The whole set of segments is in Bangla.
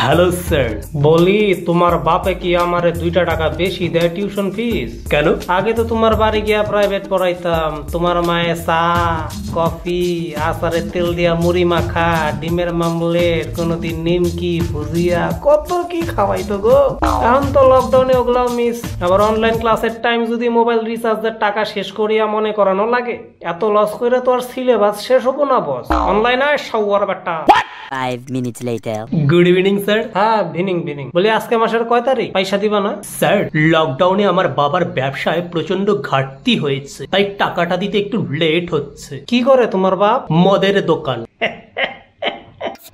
হ্যালো স্যার বলি তোমার বাপে কি আমারে দুইটা টাকা বেশি দেয় টিউশন ফিস কেন? আগে তো তোমার বাড়ি গিয়া প্রাইভেট পড়াইতাম। তোমার মায়ে চা কফি আচারের তেল দিয়া মুড়ি মাখা ডিমের মামলেট কোনোদিন নিমকি ভুজিয়া কত কি খাওয়াইতো গো। এখন তো লকডাউনে ওগুলাও মিস আবার অনলাইন ক্লাসের টাইম যদি মোবাইল রিচার্জের টাকা শেষ করিয়া মনে করানো লাগে এত লস করে তো আর সিলেবাস শেষ হব না বস অনলাইন আয় সাউয়ার বেটা। গুড ইভিনিং স্যার হ্যাঁ ভিনিং ভিনিং বলি, আজকে মাসের কয় তারিখ? পয়সা দিবা না? স্যার লকডাউনে আমার বাবার ব্যবসায় প্রচণ্ড ঘাটতি হয়েছে। তাই টাকাটা দিতে একটু লেট হচ্ছে। কি করে তোমার বাপ? মদের দোকান।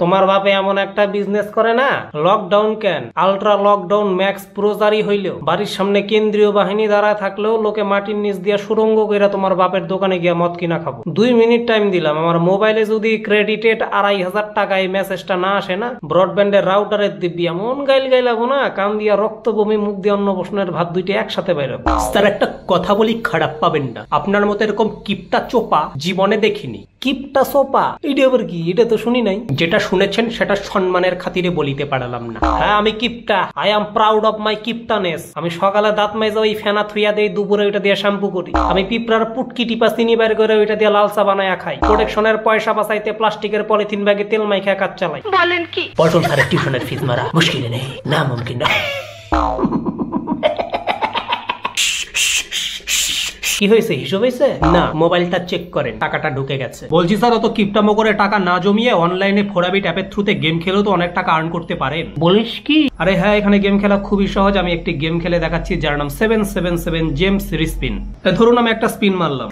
তোমার বাপে এমন একটা বিজনেস করে না? লকডাউন কেন? আলট্রা লকডাউন ম্যাক্স প্রোজারি হইলেও, বাড়ির সামনে কেন্দ্রীয় বাহিনী দাঁড়ায় থাকলেও লোকে মাটির নিচ দিয়া সুরঙ্গ কইরা তোমার বাপের দোকানে গিয়া মদ কিনা খাব। দুই মিনিট টাইম দিলাম। আমার মোবাইলে যদি ক্রেডিটেড আড়াই হাজার টাকা এই মেসেজটা না আসে না ব্রডব্যান্ডের রাউটারের দিব্যি এমন গাইল গাইলাবো না, কান দিয়া রক্ত বমি, মুখ দিয়ে অন্ন বসনের ভাত দুইটা একসাথে বাইরে স্যার, একটা কথা বলি খারাপ পাবেন না। আপনার মতো এরকম কিপটা চোপা জীবনে দেখিনি। কিপটা সোপা। এটা আবার কি? এটা তো শুনি নাই। যেটা শুনেছেন সেটা সম্মানের খাতিরে বলিতে পারলাম না। হ্যাঁ আমি কিপটা। I am proud of my কিপটানেস। আমি সকালে দাঁত মাইজা ওই ফেনা থুইয়া দেই দুপুরে ওইটা দিয়ে শ্যাম্পু করি। আমি পিঁপড়ার পুটকি টিপা চিনি বের করে ওইটা দিয়ে লাল চা বানায়া খাই। প্রোটেকশনের পয়সা বাঁচাইতে প্লাস্টিকের পলিথিন ব্যাগে তেল মাইখা কাজ চালাই। বলেন কি? পটল স্যারের টিউশনের ফিস মারা। মুশকিল নেই। না মুমকিন না কি হয়েছে? হিসেব হয়েছে? না। মোবাইলটা চেক করেন টাকাটা ঢুকে গেছে। বলছি স্যার অত কিপটামো করে টাকা না জমিয়ে অনলাইনে ফোরাবিট অ্যাপের থ্রুতে গেম খেলেও তো অনেক টাকা আর্ন করতে পারেন। বলিস কি? আরে হ্যাঁ এখানে গেম খেলা খুবই সহজ। আমি একটি গেম খেলে দেখাচ্ছি যার নাম seven seven seven gems respin ধরুন আমি একটা স্পিন মারলাম।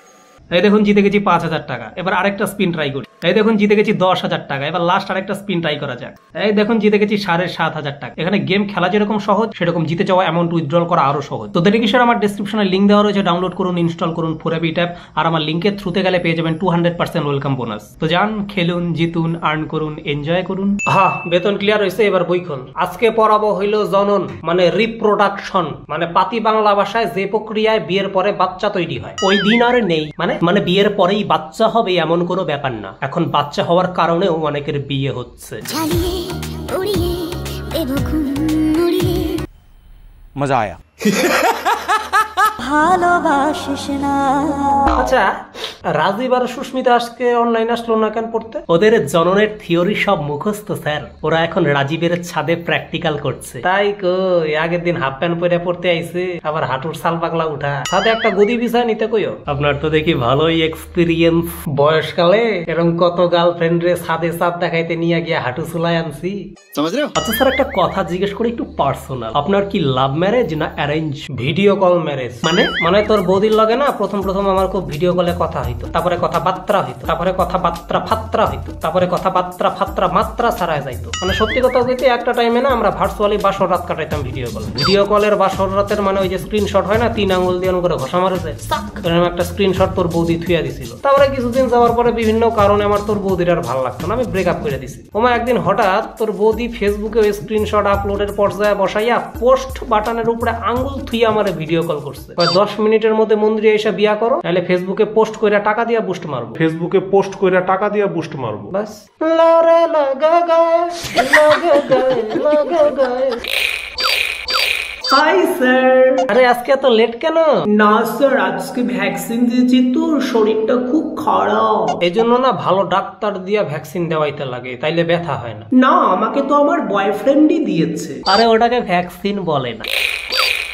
এই দেখুন জিতে গেছি পাঁচ হাজার টাকা। এবার আরেকটা স্পিন ট্রাই করি। এই দেখুন জিতে গেছি দশ হাজার টাকা। এবার লাস্ট আরেকটা স্পিন ট্রাই করা যাক। এই দেখুন জিতে গেছি সাড়ে সাত হাজার টাকা। এখানে গেম খেলা যেরকম সহজ, সেরকম জিতে যাওয়া অ্যামাউন্ট উইথড্রল করা আরও সহজ। তো দেরি কিসের আমার ডিসক্রিপশনে লিঙ্ক দেওয়া রয়েছে। ডাউনলোড করুন ইনস্টল করুন ফোরাবি ট্যাপ আর আমার লিঙ্কের থ্রুতে গেলে পেয়ে যাবেন two hundred percent welcome bonus তো যান, খেলুন, জিতুন আর্ন করুন এনজয় করুন। হ্যাঁ বেতন ক্লিয়ার হয়েছে, এবার বই আজকে পড়াবো হইল জনন মানে রিপ্রোডাকশন মানে পাতি বাংলা ভাষায় যে প্রক্রিয়ায় বিয়ের পরে বাচ্চা তৈরি হয়। ওই দিন আর নেই। মানে মানে বিয়ের পরেই বাচ্চা হবে এমন কোনো ব্যাপার না। এখন বাচ্চা হওয়ার কারণেও অনেকের বিয়ে হচ্ছে। মজা আয়া। ভালোবাসিস না। আচ্ছা রাজীব আর সুস্মিতা আজকে অনলাইন আসলো না কেন পড়তে? ওদের জননের থিওরি সব মুখস্থ স্যার। ওরা এখন রাজীবের ছাদে প্র্যাকটিক্যাল করছে। তাই কই আগের দিন হাফ প্যান্ট পরে পড়তে আইছে আবার হাঁটুর সাল পাগলা উঠা। সাথে একটা গদি বিছা নিতে কইও? আপনার তো দেখি ভালোই এক্সপিরিয়েন্স বয়সকালে এরকম কত গার্লফ্রেন্ড রে ছাদে ছাদ দেখাইতে নিয়ে গিয়ে হাঁটু চুলায় আনছি। আচ্ছা স্যার একটা কথা জিজ্ঞেস করি একটু পার্সোনাল আপনার কি লাভ ম্যারেজ না অ্যারেঞ্জ ভিডিও কল ম্যারেজ মানে? মানে তোর বৌদির লাগে না প্রথম প্রথম আমার খুব ভিডিও কলে কথা হইতো তারপরে কথাবার্তা হইতো তারপরে কথাবার্তা ফাত্রা হইতো তারপরে কথাবার্তা ফাত্রা মাত্রা ছাড়ায় যাইতো। মানে সত্যি কথা বলতে একটা টাইমে না আমরা ভার্চুয়ালি বাসর রাত কাটাইতাম ভিডিও কল ভিডিও কলের বাসর রাতের মানে ওই যে স্ক্রিনশট হয় না তিন আঙ্গুল দিয়ে করে ঘষা মারে যায় এরকম একটা স্ক্রিনশট তোর বৌদি থুইয়া দিছিল। তারপরে কিছুদিন যাওয়ার পরে বিভিন্ন কারণে আমার তোর বৌদির আর ভালো লাগতো না আমি ব্রেকআপ করে দিছি। ওমা একদিন হঠাৎ তোর বৌদি ফেসবুকে ওই স্ক্রিনশট আপলোডের পর্যায়ে বসাইয়া পোস্ট বাটনের উপরে আঙ্গুল থুইয়া আমার ভিডিও কল করছে। কয় দশ মিনিটের মধ্যে মন্দিরে এসে বিয়া করো তাহলে ফেসবুকে পোস্ট করে টাকা দিয়া বুস্ট মারবো। ফেসবুকে পোস্ট করে টাকা দিয়ে বুস্ট মারবো। বাস। লারে লাগা গায়ে লাগা গায়ে লাগা গায়ে। হাই স্যার আরে আজকে এত লেট কেন? না স্যার আজকে ভ্যাকসিন দিয়েছি তো শরীরটা খুব খারাপ। এই জন্য না ভালো ডাক্তার দিয়া ভ্যাকসিন দেওয়াইতে লাগে তাইলে ব্যথা হয় না। না আমাকে তো আমার বয়ফ্রেন্ডই দিয়েছে। আরে ওটাকে ভ্যাকসিন বলে না।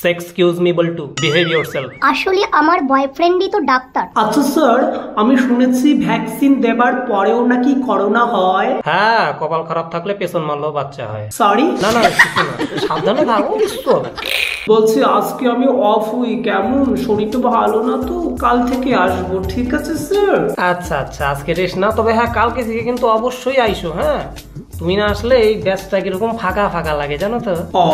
Excuse me Boltu behave yourself আসলে আমার বয়ফ্রেন্ডই তো ডাক্তার। আচ্ছা স্যার আমি শুনেছি ভ্যাকসিন দেবার পরেও নাকি করোনা হয়। হ্যাঁ কপাল খারাপ থাকলে পেছন মারলেও বাচ্চা হয়। সরি না না কিছু না। সাবধানে থাকো কিছু হবে না। বলছি আজকে আমি অফ হই কেমন? শরীরটা ভালো না তো কাল থেকে আসব ঠিক আছে স্যার আচ্ছা আচ্ছা আজকে রেস্ট না তবে হ্যাঁ কালকে থেকে কিন্তু অবশ্যই আইসো হ্যাঁ? তুমি না আসলে এই ব্যাচটা কীরকম ফাঁকা ফাঁকা লাগে জানো তো? ও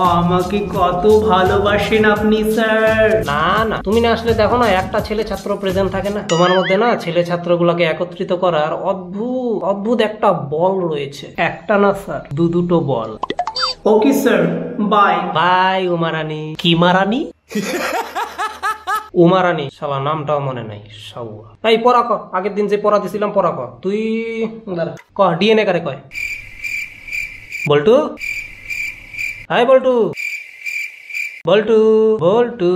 আমাকে কত ভালোবাসেন আপনি স্যার। না না তুমি না আসলে দেখো না একটা ছেলে ছাত্র প্রেজেন্ট থাকে না? তোমার মধ্যে না ছেলে ছাত্রগুলোকে একত্রিত করার অদ্ভুত অদ্ভুত একটা বল রয়েছে। একটা না স্যার দু দুটো বল। Okay sir bye. Bye Umarani. কি মারানি? উমারানি শালা নামটাও মনে নাই সাউয়া পড়া ক, আগের দিন যে পড়া দিছিলাম, পড়া ক। তুই ক ডিএনএ কারে কয়? বল্টু? হাই, বল্টু। বল্টু বল্টু।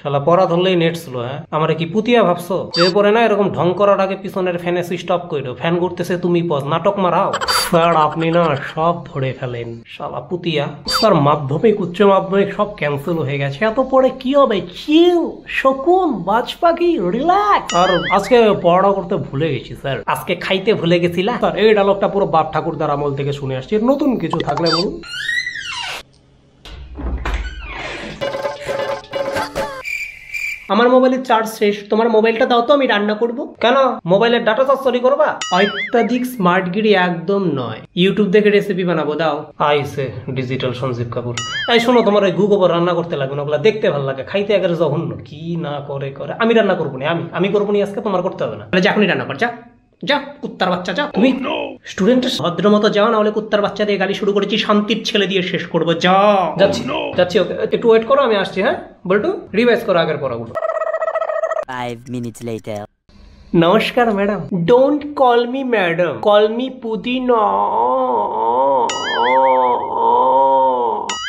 শালা, পড়া ধরলেই নেট স্লো হ্যাঁ? আমার কি পুতিয়া ভাবছ? এরপরে না এরকম ঢং করার আগে পিছনের ফ্যানে সুইচ অফ করো ফ্যান ঘুরতেছে, তুমি পজ নাটক মারাও। স্যার, আপনি না সব ধরে ফেলেন। সালা পুতিয়া স্যার, মাধ্যমিক, উচ্চ মাধ্যমিক সব ক্যান্সেল হয়ে গেছে। এত পরে কি হবে? চিল শকুন বাজ পাখি রিল্যাক্স আর আজকে পড়া করতে ভুলে গেছি, স্যার। আজকে খাইতে ভুলে গেছিলাম স্যার, এই ডালকটা পুরো বাপ ঠাকুরদার আমল থেকে শুনে আসছি। নতুন কিছু থাকলে বলুন। আমার মোবাইলের চার্জ শেষ। তোমার মোবাইলটা দাও তো, আমি রান্না করব। কেন? মোবাইলের ডাটা চার্জ চুরি করবা? অত্যাধিক স্মার্ট গিরি একদম নয়। ইউটিউব দেখে রেসিপি বানাবো, দাও। আইসে ডিজিটাল সঞ্জীব কাপুর। এই শোনো, তোমার ওই গুগোবর রান্না করতে লাগবে না, ওগুলা দেখতে ভালো লাগে। খাইতে একেবারে জঘন্য। কি না করে করে। আমি রান্না করব না, আমি। আমি করব না আজকে, তোমার করতে হবে না। তাহলে যা, এখনই রান্না কর, যা। যা কুত্তার বাচ্চা যা। তুমি স্টুডেন্টের ভদ্র মতো যাও না হলে কুত্তার বাচ্চা দিয়ে গালি শুরু করেছি শান্তির ছেলে দিয়ে শেষ করব যা যাচ্ছি যাচ্ছি ওকে। একটু ওয়েট করো আমি আসছি হ্যাঁ? বলটু রিভাইজ করো আগের পড়াগুলো। Five মিনিটস লেটার নমস্কার madam don't call me madam call me Pudina.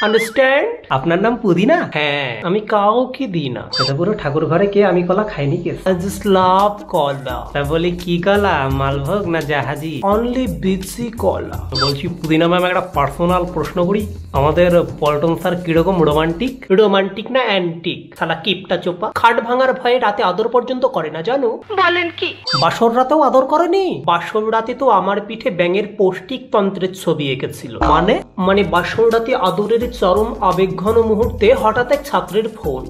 Understand আপনার নাম পুদিনা? হ্যাঁ। আমি কাউকে দিই না। এটা পুরো ঠাকুর ঘরে কে আমি কলা খাইনি কে? জাস্ট লাভ কলা। তা বলি কি কলা? মালভোগ না জাহাজি? অনলি বিচি কলা। বলছি পুদিনা ম্যাম একটা পার্সোনাল প্রশ্ন করি। আমাদের পল্টন স্যার কীরকম রোমান্টিক রোমান্টিক না অ্যান্টিক সালা কিপটা চোপা। খাট ভাঙার ভয়ে রাতে আদর পর্যন্ত করে না জানো? বলেন কি? বাসর রাতেও আদর করেনি? বাসর রাতে তো আমার পিঠে ব্যাঙের পৌষ্টিক তন্ত্রের ছবি এঁকেছিল। মানে? মানে বাসর রাতে আদরের চরম আবেগঘন মুহূর্তে হঠাৎ এক ছাত্রের ফোন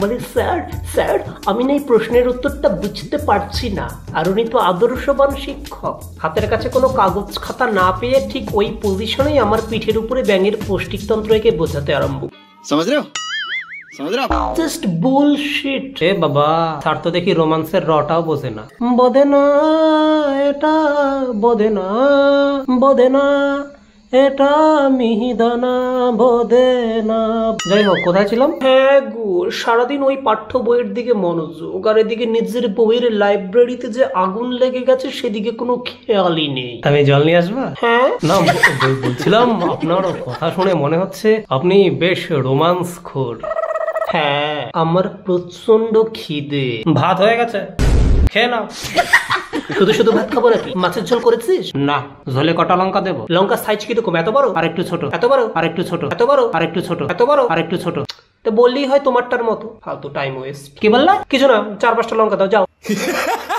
বলে স্যার স্যার আমি না এই প্রশ্নের উত্তরটা বুঝতে পারছি না। আর উনি তো আদর্শবান শিক্ষক হাতের কাছে কোনো কাগজ খাতা না পেয়ে ঠিক ওই পজিশনেই আমার পিঠের উপরে ব্যাঙের পৌষ্টিকতন্ত্র একে বোঝাতে আরম্ভ। সমাজ জাস্ট বুলশিট হে বাবা স্যার তো দেখি রোমান্সের রটাও বোঝে না। বোধে না এটা বোধে না বোধে না। এটা মিহিদানা বোধে না। যাই হোক কোথায় ছিলাম? হ্যাঁ গো সারাদিন ওই পাঠ্য বইয়ের দিকে মনোযোগ আর এদিকে নিজের বইয়ের লাইব্রেরিতে যে আগুন লেগে গেছে সেদিকে কোনো খেয়ালই নেই। আমি জল নিয়ে আসবা? হ্যাঁ। না বল- বলছিলাম আপনার কথা শুনে মনে হচ্ছে আপনি বেশ রোমান্স খোর। হ্যাঁ আমার প্রচণ্ড খিদে। ভাত হয়ে গেছে। খেয়ে নাও। শুধু শুধু ভাত খাব নাকি? মাছের ঝোল করেছিস? না ঝোলে কটা লঙ্কা দেবো? লঙ্কা সাইজ কীরকম? এত বড়? আর একটু ছোট। এত বড়? আর একটু ছোট। এত বড়? আর একটু ছোট। এত বড়? আর একটু ছোট। তো বললেই হয় তোমারটার মতো। ফালতু টাইম ওয়েস্ট কি বললা? কিছু না চার পাঁচটা লঙ্কা দাও যাও।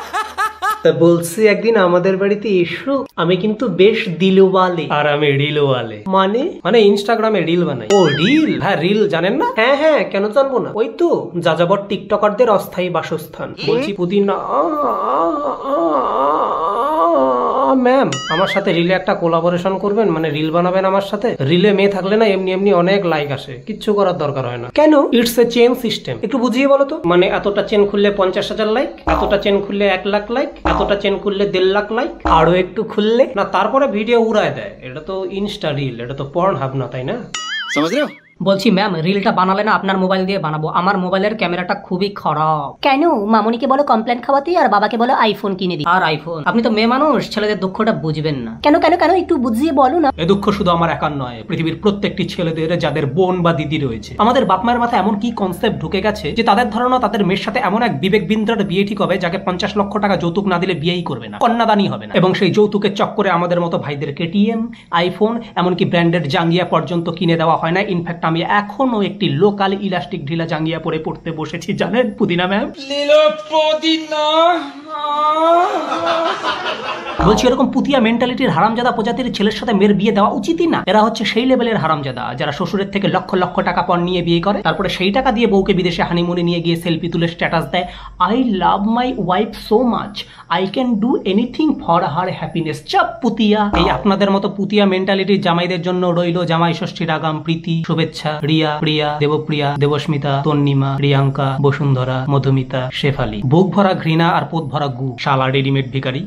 তা বলছি একদিন আমাদের বাড়িতে এসো আমি কিন্তু বেশ দিলওয়ালে। আর আমি রিলওয়ালে। মানে? মানে ইনস্টাগ্রামে রিল বানাই। ও রিল? হ্যাঁ রিল জানেন না? হ্যাঁ হ্যাঁ কেন জানব না? ওই তো যাযাবর টিকটকারদের অস্থায়ী বাসস্থান। বলছি পুদিনা ম্যাম আমার সাথে রিলে একটা কোলাবোরেশন করবেন মানে রিল বানাবেন আমার সাথে। রিলে মেয়ে থাকলে না এমনি এমনি অনেক লাইক আসে, কিচ্ছু করার দরকার হয় না। কেন? ইটস এ চেন সিস্টেম একটু বুঝিয়ে বলো তো। মানে এতটা চেন খুললে পঞ্চাশ হাজার লাইক এতটা চেন খুললে এক লাখ লাইক এতটা চেন খুললে দেড় লাখ লাইক আরও একটু খুললে, না, তারপরে ভিডিও উড়ায় দেয়। এটা তো ইনস্টা রিল এটা তো পর্ন হাব না, তাই না? সমঝ বলছি ম্যাম রিলটা বানালে না আপনার মোবাইল দিয়ে বানাবো। আমার মোবাইলের ক্যামেরাটা খুবই খারাপ। কেন? মামুনিকে বলো কমপ্লেন খাওয়াতে আর বাবাকে বলো আইফোন কিনে দিই। আর আইফোন আপনি তো মেয়ে মানুষ ছেলেদের দুঃখটা বুঝবেন না। কেন কেন কেন? একটু বুঝিয়ে বলো না। এ দুঃখ শুধু আমার একার নয় পৃথিবীর প্রত্যেকটি ছেলেদের যাদের বোন বা দিদি রয়েছে। আমাদের বাপ মায়ের মাথায় এমন কি কনসেপ্ট ঢুকে গেছে যে তাদের ধারণা তাদের মেয়ের সাথে এমন এক বিবেক বিন্দ্রার বিয়ে ঠিক হবে যাকে পঞ্চাশ লক্ষ টাকা যৌতুক না দিলে বিয়েই করবে না। কন্যাদানই হবে না। এবং সেই যৌতুকের চক্করে আমাদের মতো ভাইদের কেটিএম আইফোন এমনকি ব্র্যান্ডেড জাঙ্গিয়া পর্যন্ত কিনে দেওয়া হয় না। ইনফ্যাক্ট আমি এখনও একটি লোকাল ইলাস্টিক ঢিলা জাঙ্গিয়া পরে পড়তে বসেছি জানেন পুদিনা ম্যাম? বলছি, এরকম পুতিয়া মেন্টালিটির হারামজাদা প্রজাতির ছেলের সাথে মেয়ের বিয়ে দেওয়া উচিতই না? এরা হচ্ছে সেই লেভেলের হারামজাদা, যারা শ্বশুরের থেকে লক্ষ লক্ষ টাকা পণ নিয়ে বিয়ে করে, তারপরে সেই টাকা দিয়ে বউকে বিদেশে হানিমুনে নিয়ে গিয়ে সেলফি তুলে স্ট্যাটাস দেয়। I love my wife so much I can do anything for her happiness চাপ, পুতিয়া। এই আপনাদের মতো পুতিয়া মেন্টালিটির জামাইদের জন্য রইল জামাই ষষ্ঠীর আগাম প্রীতি, শুভেচ্ছা। রিয়া, প্রিয়া, দেবপ্রিয়া, দেবস্মিতা, তন্নিমা, প্রিয়াঙ্কা, বসুন্ধরা, মধুমিতা, শেফালি। বুক ভরা ঘৃণা আর পোত ভরা গু শালা রেডিমেড ভিকারি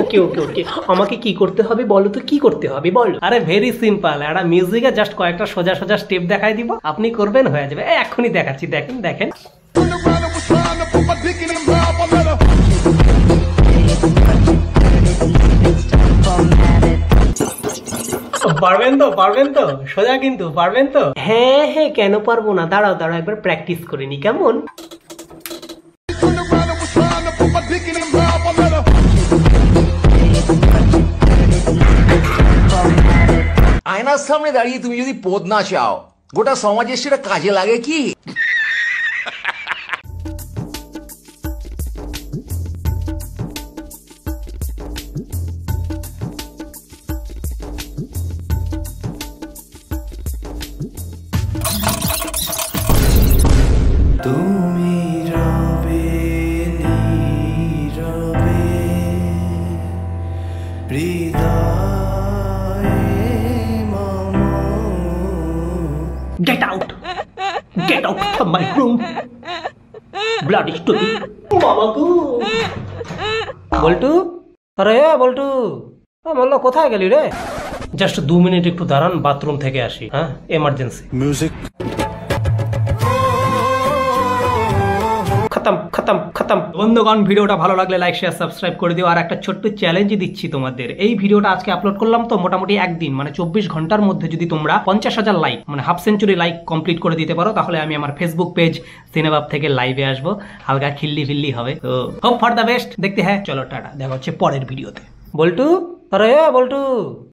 ওকে ওকে ওকে আমাকে কি করতে হবে বলো তো? কি করতে হবে বলো? আরে ভেরি সিম্পল একটা মিউজিকে জাস্ট কয়েকটা সোজা সোজা স্টেপ দেখাই দিব। আপনি করবেন হয়ে যাবে। এখনই দেখাচ্ছি দেখেন দেখেন। পারবেন তো পারবেন তো? সোজা কিন্তু পারবেন তো? হ্যাঁ হ্যাঁ কেন পারব না? দাঁড়াও দাঁড়াও একবার প্র্যাকটিস করে নি কেমন? আয়নার সামনে দাঁড়িয়ে তুমি যদি পদ না চাও গোটা সমাজের সেটা কাজে লাগে কি? Get out get out from my room blood story বাবা গো বল্টু? আরে বল্টু বলল কোথায় গেলি রে? জাস্ট দু মিনিট একটু দাঁড়ান বাথরুম থেকে আসি হ্যাঁ? এমার্জেন্সি মিউজিক খতম খতম খতম। বন্ধুগণ, ভিডিওটা ভালো লাগলে লাইক শেয়ার সাবস্ক্রাইব করে দিও। আর একটা ছোট্ট চ্যালেঞ্জ দিচ্ছি তোমাদের। এই ভিডিওটা আজকে আপলোড করলাম তো মোটামুটি একদিন মানে চব্বিশ ঘণ্টার মধ্যে যদি তোমরা পঞ্চাশ হাজার লাইক মানে হাফ সেঞ্চুরি লাইক কমপ্লিট করে দিতে পারো, তাহলে আমি আমার ফেসবুক পেজ সিনেবাব থেকে লাইভে আসব। হালকা খিল্লি ফিল্লি হবে। তো হোপ ফর দ্য বেস্ট দেখতে হ্যাঁ চলো, টাটা। দেখা হচ্ছে পরের ভিডিওতে বল্টু? আরে বল্টু!